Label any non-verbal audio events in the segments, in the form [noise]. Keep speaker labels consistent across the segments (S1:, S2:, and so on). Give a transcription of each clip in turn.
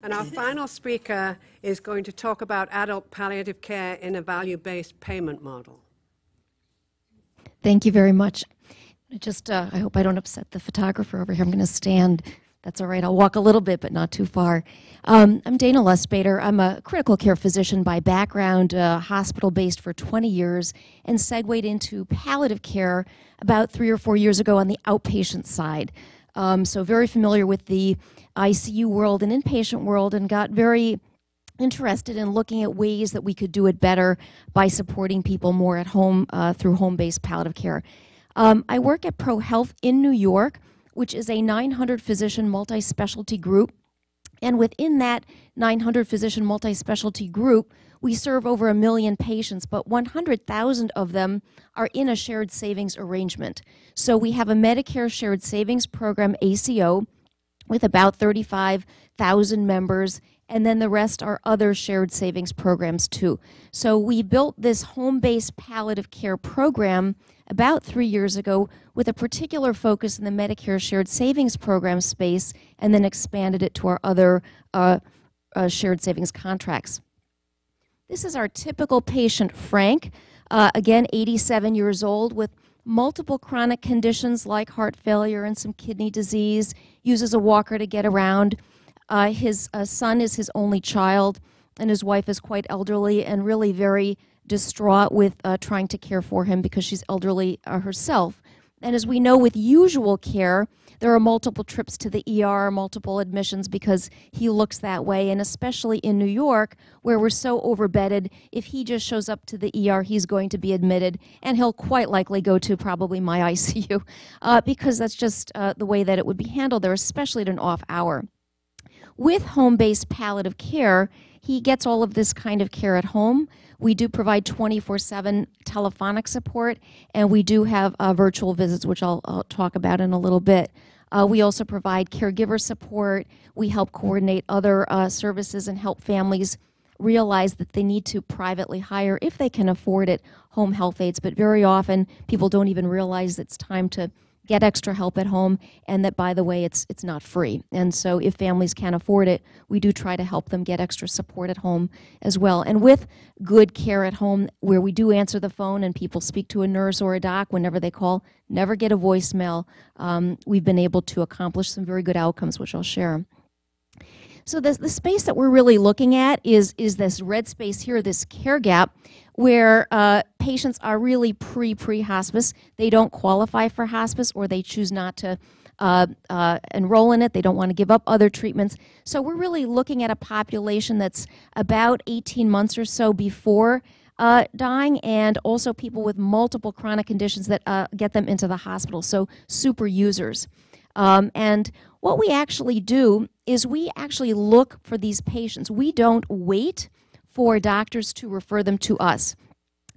S1: And our final speaker is going to talk about adult palliative care in a value-based payment model.
S2: Thank you very much. Just, uh, I hope I don't upset the photographer over here. I'm going to stand. That's all right. I'll walk a little bit, but not too far. Um, I'm Dana Lustbader. I'm a critical care physician by background, uh, hospital based for 20 years, and segued into palliative care about three or four years ago on the outpatient side. Um, so, very familiar with the ICU world and inpatient world, and got very interested in looking at ways that we could do it better by supporting people more at home uh, through home based palliative care. Um, I work at ProHealth in New York, which is a 900 physician multi specialty group. And within that 900 physician multi specialty group, we serve over a million patients, but 100,000 of them are in a shared savings arrangement. So we have a Medicare Shared Savings Program, ACO, with about 35,000 members, and then the rest are other shared savings programs too. So we built this home based palliative care program about three years ago with a particular focus in the Medicare Shared Savings Program space and then expanded it to our other uh, uh, shared savings contracts. This is our typical patient, Frank, uh, again, 87 years old with multiple chronic conditions like heart failure and some kidney disease, uses a walker to get around. Uh, his uh, son is his only child, and his wife is quite elderly and really very distraught with uh, trying to care for him because she's elderly uh, herself. And as we know with usual care, there are multiple trips to the ER, multiple admissions because he looks that way. And especially in New York, where we're so overbedded, if he just shows up to the ER, he's going to be admitted. And he'll quite likely go to probably my [laughs] ICU uh, because that's just uh, the way that it would be handled there, especially at an off hour. With home based palliative care, he gets all of this kind of care at home. We do provide 24 7 telephonic support, and we do have uh, virtual visits, which I'll, I'll, talk about in a little bit. Uh, we also provide caregiver support. We help coordinate other uh, services and help families realize that they need to privately hire, if they can afford it, home health aides. But very often, people don't even realize it's time to get extra help at home, and that, by the way, it's, it's not free. And so, if families can't afford it, we do try to help them get extra support at home as well. And with good care at home, where we do answer the phone and people speak to a nurse or a doc whenever they call, never get a voicemail, um, we've been able to accomplish some very good outcomes, which I'll share. So the, the space that we're really looking at is, is this red space here, this care gap, where uh, patients are really pre pre hospice. They don't qualify for hospice or they choose not to uh, uh, enroll in it. They don't want to give up other treatments. So we're really looking at a population that's about 18 months or so before uh, dying, and also people with multiple chronic conditions that uh, get them into the hospital. So super users. Um, and what we actually do is we actually look for these patients. We don't wait for doctors to refer them to us.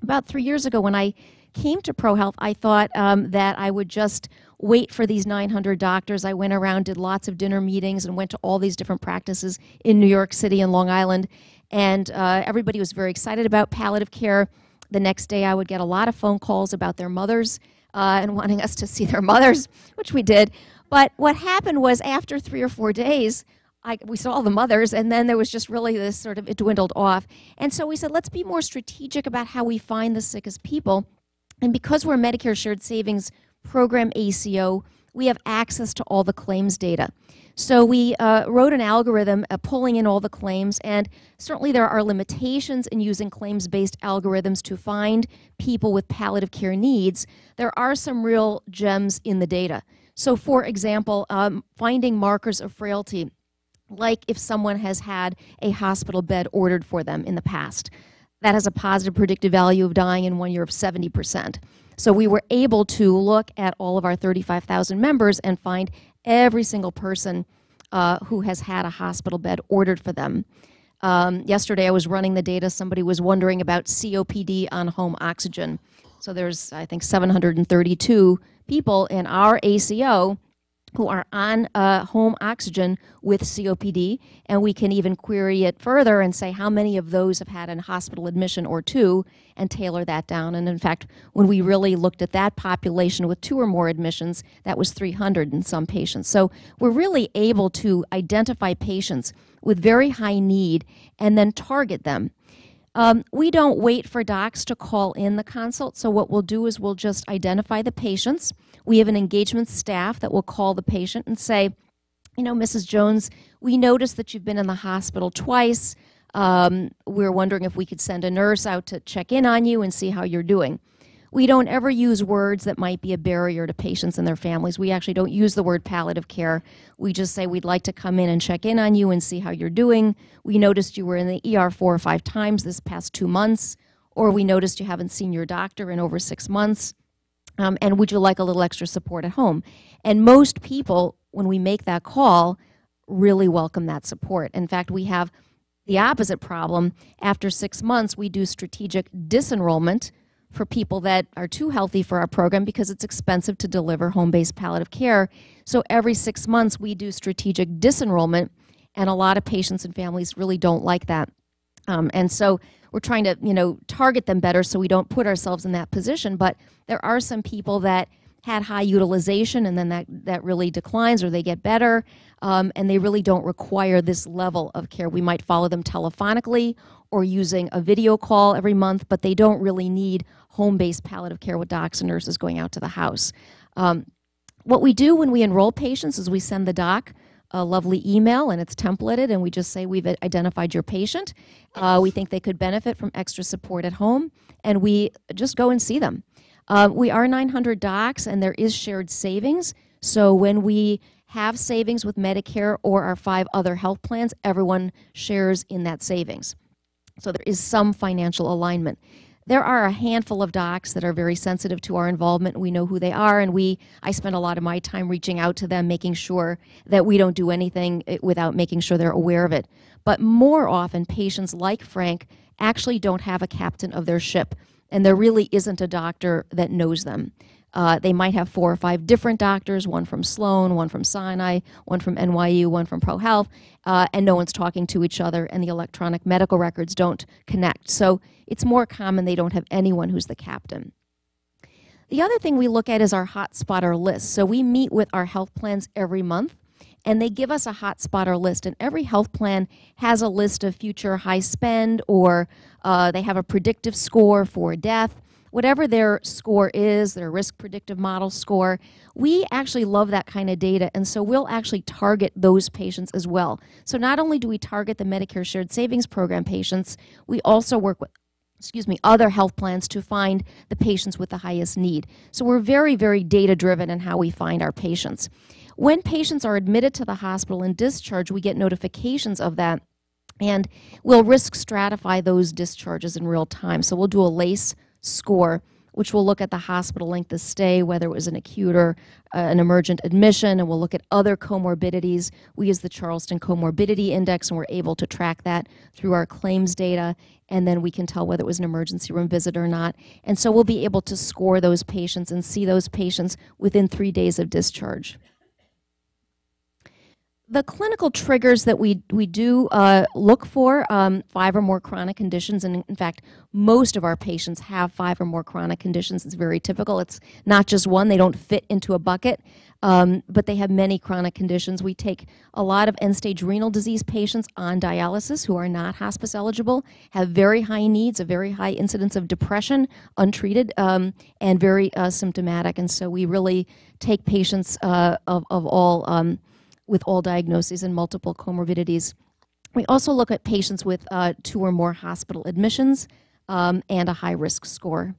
S2: About three years ago, when I came to ProHealth, I thought um, that I would just wait for these 900 doctors. I went around, did lots of dinner meetings, and went to all these different practices in New York City and Long Island. And uh, everybody was very excited about palliative care. The next day, I would get a lot of phone calls about their mothers uh, and [laughs] wanting us to see their mothers, which we did. But what happened was, after three or four days, I, we saw all the mothers, and then there was just really this sort of, it dwindled off. And so we said, let's be more strategic about how we find the sickest people. And because we're a Medicare Shared Savings Program ACO, we have access to all the claims data. So we uh, wrote an algorithm uh, pulling in all the claims, and certainly there are limitations in using claims based algorithms to find people with palliative care needs. There are some real gems in the data. So, for example, um, finding markers of frailty like if someone has had a hospital bed ordered for them in the past. That has a positive predictive value of dying in one year of 70%. So we were able to look at all of our 35,000 members and find every single person uh, who has had a hospital bed ordered for them. Um, yesterday, I was running the data. Somebody was wondering about COPD on home oxygen. So there's, I think, 732 people in our ACO who are on uh, home oxygen with COPD, and we can even query it further and say how many of those have had a hospital admission or two and tailor that down. And in fact, when we really looked at that population with two or more admissions, that was 300 in some patients. So we're really able to identify patients with very high need and then target them. Um, we don't wait for docs to call in the consult, so what we'll do is we'll just identify the patients. We have an engagement staff that will call the patient and say, you know, Mrs. Jones, we noticed that you've been in the hospital twice. Um, we're wondering if we could send a nurse out to check in on you and see how you're doing. We don't ever use words that might be a barrier to patients and their families. We actually don't use the word palliative care. We just say we'd like to come in and check in on you and see how you're doing. We noticed you were in the ER four or five times this past two months, or we noticed you haven't seen your doctor in over six months. Um, and would you like a little extra support at home? And most people, when we make that call, really welcome that support. In fact, we have the opposite problem. After six months, we do strategic disenrollment for people that are too healthy for our program because it's expensive to deliver home-based palliative care. So every six months we do strategic disenrollment, and a lot of patients and families really don't like that. Um, and so we're trying to, you know, target them better so we don't put ourselves in that position. But there are some people that had high utilization and then that, that really declines or they get better um, and they really don't require this level of care. We might follow them telephonically or using a video call every month, but they don't really need home-based palliative care with docs and nurses going out to the house. Um, what we do when we enroll patients is we send the doc a lovely email and it's templated and we just say we've identified your patient. Uh, we think they could benefit from extra support at home and we just go and see them. Uh, we are 900 docs and there is shared savings. So when we have savings with Medicare or our five other health plans, everyone shares in that savings. So there is some financial alignment. There are a handful of docs that are very sensitive to our involvement. We know who they are, and we I spend a lot of my time reaching out to them, making sure that we don't do anything eh, without making sure they're aware of it. But more often, patients like Frank actually don't have a captain of their ship, and there really isn't a doctor that knows them. Uh, they might have four or five different doctors, one from Sloan, one from Sinai, one from NYU, one from ProHealth, uh, and no one's talking to each other, and the electronic medical records don't connect. So it's more common they don't have anyone who's the captain. The other thing we look at is our hotspotter list. So we meet with our health plans every month, and they give us a hotspotter list. And every health plan has a list of future high spend, or uh, they have a predictive score for death whatever their score is, their risk predictive model score, we actually love that kind of data. And so we'll actually target those patients as well. So not only do we target the Medicare Shared Savings Program patients, we also work with excuse me, other health plans to find the patients with the highest need. So we're very, very data driven in how we find our patients. When patients are admitted to the hospital and discharged, we get notifications of that and we'll risk stratify those discharges in real time. So we'll do a LACE score, which will look at the hospital length of stay, whether it was an acute or uh, an emergent admission, and we'll look at other comorbidities. We use the Charleston Comorbidity Index, and we're able to track that through our claims data, and then we can tell whether it was an emergency room visit or not. And so we'll be able to score those patients and see those patients within three days of discharge the clinical triggers that we, we do uh, look for, um, five or more chronic conditions, and in fact, most of our patients have five or more chronic conditions. It's very typical. It's not just one. They don't fit into a bucket, um, but they have many chronic conditions. We take a lot of end-stage renal disease patients on dialysis who are not hospice eligible, have very high needs, a very high incidence of depression, untreated, um, and very uh, symptomatic. And so we really take patients uh, of, of all um, with all diagnoses and multiple comorbidities. We also look at patients with uh, two or more hospital admissions um, and a high risk score.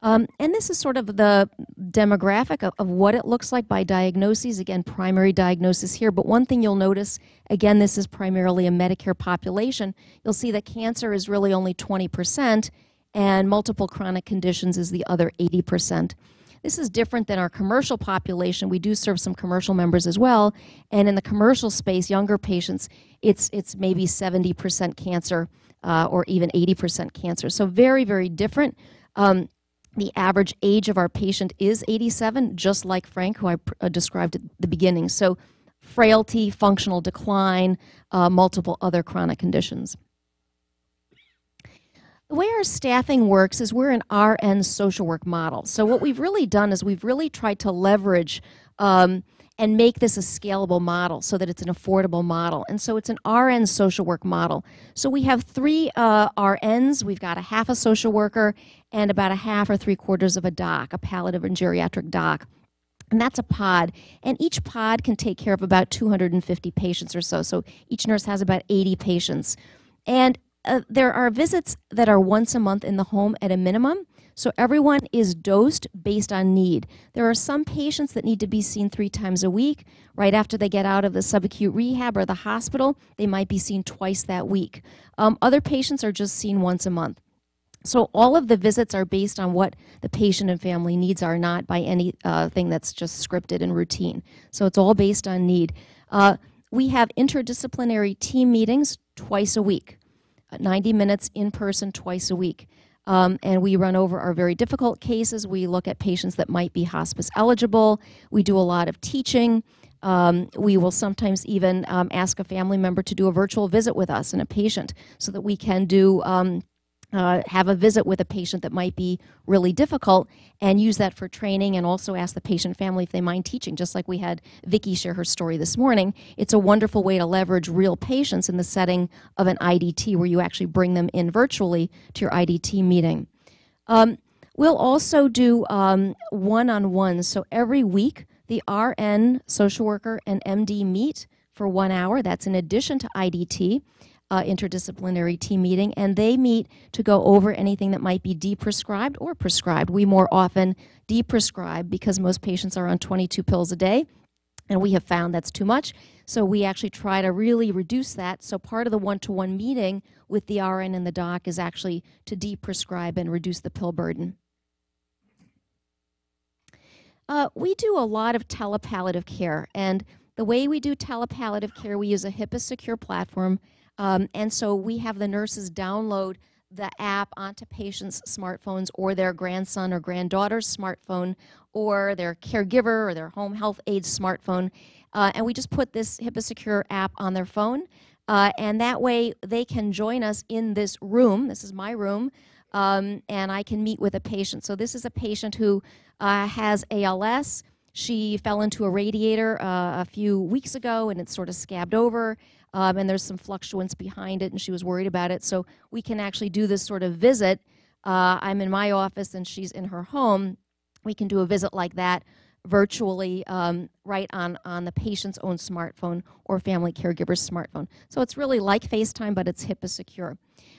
S2: Um, and this is sort of the demographic of, of, what it looks like by diagnoses. Again, primary diagnosis here. But one thing you'll notice, again, this is primarily a Medicare population. You'll see that cancer is really only 20%, and multiple chronic conditions is the other 80%. This is different than our commercial population. We do serve some commercial members as well. And in the commercial space, younger patients, it's, it's maybe 70% cancer uh, or even 80% cancer. So very, very different. Um, The average age of our patient is 87, just like Frank, who I uh, described at the beginning. So, frailty, functional decline, uh, multiple other chronic conditions. The way our staffing works is we're an RN social work model. So, what we've really done is we've really tried to leverage um, and make this a scalable model so that it's an affordable model. And so it's an RN social work model. So we have three uh, RNs. We've got a half a social worker and about a half or three quarters of a doc, a palliative and geriatric doc. And that's a pod. And each pod can take care of about 250 patients or so. So each nurse has about 80 patients. And uh, there are visits that are once a month in the home at a minimum. So everyone is dosed based on need. There are some patients that need to be seen three times a week. Right after they get out of the subacute rehab or the hospital, they might be seen twice that week. Um, other patients are just seen once a month. So all of the visits are based on what the patient and family needs are, not by anything uh, that's just scripted and routine. So it's all based on need. Uh, we have interdisciplinary team meetings twice a week, 90 minutes in person twice a week. Um, and we run over our very difficult cases. We look at patients that might be hospice eligible. We do a lot of teaching. Um, we will sometimes even um, ask a family member to do a virtual visit with us and a patient so that we can do um, uh, have a visit with a patient that might be really difficult and use that for training and also ask the patient family if they mind teaching. Just like we had Vicki share her story this morning it's a wonderful way to leverage real patients in the setting of an IDT where you actually bring them in virtually to your IDT meeting. Um, we'll also do um, one-on-ones. So every week the RN social worker and MD meet for one hour. That's in addition to IDT uh, interdisciplinary team meeting, and they meet to go over anything that might be deprescribed or prescribed. We more often deprescribe because most patients are on 22 pills a day, and we have found that's too much. So we actually try to really reduce that. So part of the one-to-one meeting with the RN and the doc is actually to deprescribe and reduce the pill burden. Uh, we do a lot of telepalliative care, and the way we do telepalliative care, we use a HIPAA secure platform um, and so we have the nurses download the app onto patients' smartphones or their grandson or granddaughter's smartphone or their caregiver or their home health aide's smartphone. Uh, and we just put this HIPAA secure app on their phone. Uh, and that way they can join us in this room. This is my room. Um, and I can meet with a patient. So this is a patient who uh, has ALS. She fell into a radiator uh, a few weeks ago and it's sort of scabbed over um, and there's some fluctuance behind it, and she was worried about it. So we can actually do this sort of visit. Uh, I'm in my office, and she's in her home. We can do a visit like that virtually um, right on, on the patient's own smartphone or family caregiver's smartphone. So it's really like FaceTime, but it's HIPAA secure.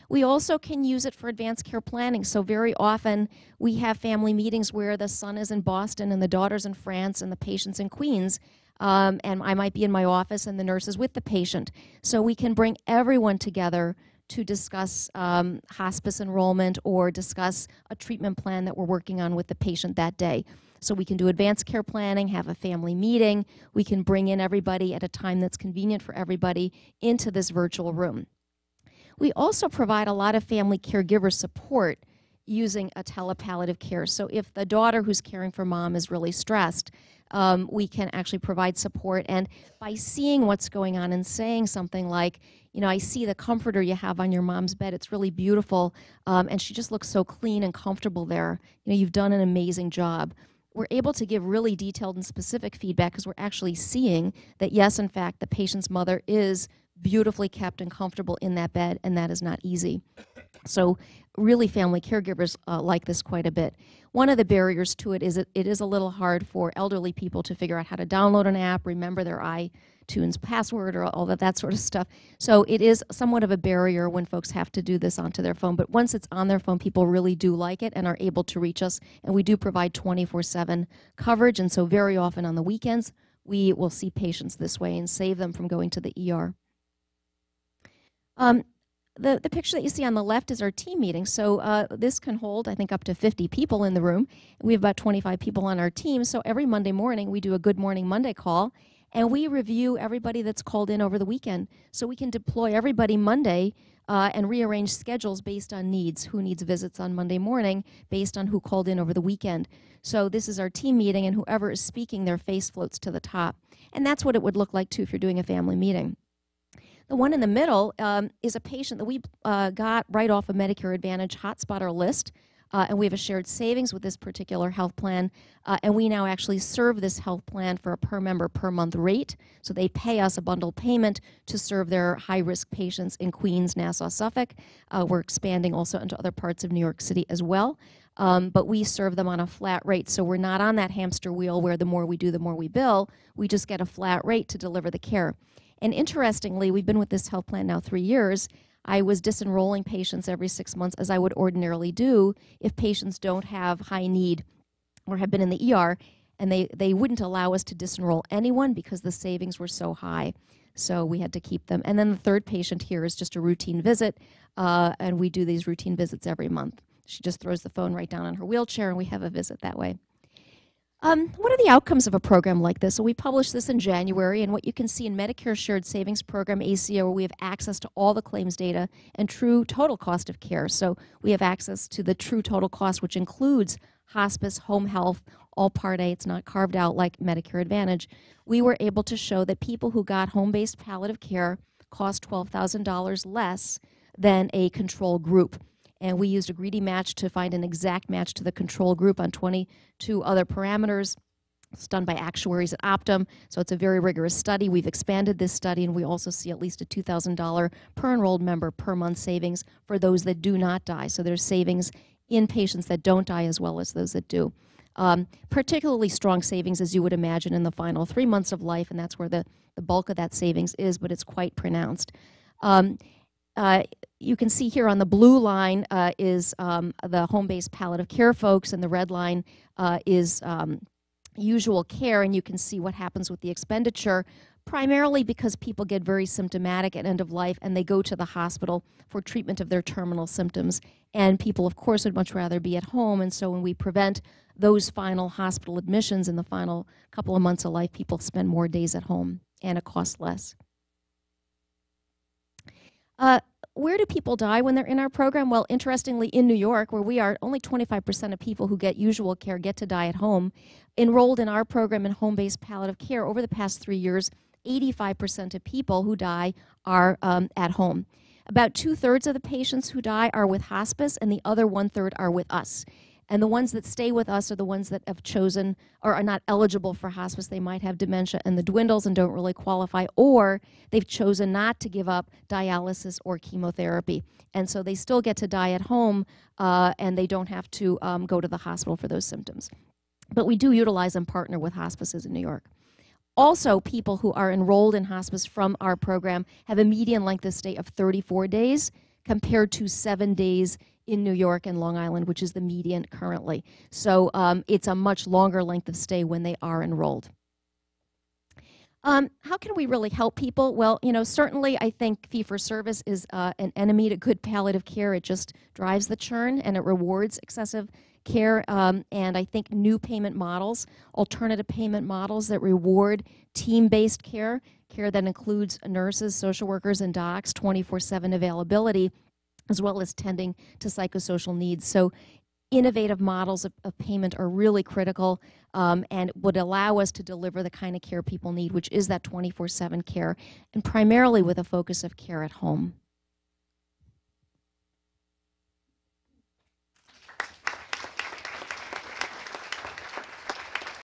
S2: We also can use it for advanced care planning. So very often we have family meetings where the son is in Boston and the daughter's in France and the patient's in Queens um, and I might be in my office and the nurse is with the patient. So we can bring everyone together to discuss um, hospice enrollment or discuss a treatment plan that we're working on with the patient that day. So we can do advanced care planning, have a family meeting. We can bring in everybody at a time that's convenient for everybody into this virtual room. We also provide a lot of family caregiver support using a telepalliative care. So if the daughter who's caring for mom is really stressed, um, we can actually provide support. And by seeing what's going on and saying something like, you know, I see the comforter you have on your mom's bed. It's really beautiful. Um, and she just looks so clean and comfortable there. You know, you've done an amazing job. We're able to give really detailed and specific feedback because we're actually seeing that, yes, in fact, the patient's mother is beautifully kept and comfortable in that bed, and that is not easy. So really family caregivers uh, like this quite a bit. One of the barriers to it is it, it is a little hard for elderly people to figure out how to download an app, remember their iTunes password or all of that sort of stuff. So it is somewhat of a barrier when folks have to do this onto their phone. But once it's on their phone, people really do like it and are able to reach us. And we do provide 24-7 coverage. And so very often on the weekends, we will see patients this way and save them from going to the ER. Um, the, the picture that you see on the left is our team meeting. So uh, this can hold, I think, up to 50 people in the room. We have about 25 people on our team. So every Monday morning, we do a Good Morning Monday call, and we review everybody that's called in over the weekend. So we can deploy everybody Monday uh, and rearrange schedules based on needs. Who needs visits on Monday morning based on who called in over the weekend. So this is our team meeting, and whoever is speaking, their face floats to the top. And that's what it would look like too if you're doing a family meeting. The one in the middle um, is a patient that we uh, got right off a Medicare Advantage hotspotter list. Uh, and we have a shared savings with this particular health plan. Uh, and we now actually serve this health plan for a per member per month rate. So they pay us a bundle payment to serve their high risk patients in Queens, Nassau, Suffolk. Uh, we're expanding also into other parts of New York City as well. Um, but we serve them on a flat rate. So we're not on that hamster wheel where the more we do, the more we bill. We just get a flat rate to deliver the care. And interestingly, we've been with this health plan now three years. I was disenrolling patients every six months as I would ordinarily do if patients don't have high need or have been in the ER, and they, they wouldn't allow us to disenroll anyone because the savings were so high. So we had to keep them. And then the third patient here is just a routine visit, uh, and we do these routine visits every month. She just throws the phone right down on her wheelchair, and we have a visit that way. Um, what are the outcomes of a program like this? So we published this in January, and what you can see in Medicare Shared Savings Program, ACO, where we have access to all the claims data and true total cost of care. So we have access to the true total cost, which includes hospice, home health, all Part A. It's not carved out like Medicare Advantage. We were able to show that people who got home-based palliative care cost $12,000 less than a control group and we used a greedy match to find an exact match to the control group on 22 other parameters. It's done by actuaries at Optum, so it's a very rigorous study. We've expanded this study, and we also see at least a $2,000 per enrolled member per month savings for those that do not die. So there's savings in patients that don't die as well as those that do. Um, particularly strong savings, as you would imagine, in the final three months of life, and that's where the, the bulk of that savings is, but it's quite pronounced. Um, uh, you can see here on the blue line uh, is um, the home-based palliative care folks, and the red line uh, is um, usual care, and you can see what happens with the expenditure, primarily because people get very symptomatic at end of life and they go to the hospital for treatment of their terminal symptoms. And people, of course, would much rather be at home, and so when we prevent those final hospital admissions in the final couple of months of life, people spend more days at home, and it costs less. Uh, where do people die when they're in our program? Well, interestingly, in New York, where we are, only 25% of people who get usual care get to die at home. Enrolled in our program in home based palliative care over the past three years, 85% of people who die are um, at home. About two thirds of the patients who die are with hospice, and the other one third are with us. And the ones that stay with us are the ones that have chosen or are not eligible for hospice. They might have dementia and the dwindles and don't really qualify, or they've chosen not to give up dialysis or chemotherapy. And so they still get to die at home uh, and they don't have to um, go to the hospital for those symptoms. But we do utilize and partner with hospices in New York. Also, people who are enrolled in hospice from our program have a median length of stay of 34 days compared to seven days in New York and Long Island, which is the median currently. So um, it's a much longer length of stay when they are enrolled. Um, how can we really help people? Well, you know, certainly I think fee for service is uh, an enemy to good palliative care. It just drives the churn and it rewards excessive care. Um, and I think new payment models, alternative payment models that reward team based care, care that includes nurses, social workers, and docs, 24 7 availability as well as tending to psychosocial needs. So innovative models of, of payment are really critical um, and would allow us to deliver the kind of care people need, which is that 24-7 care, and primarily with a focus of care at home.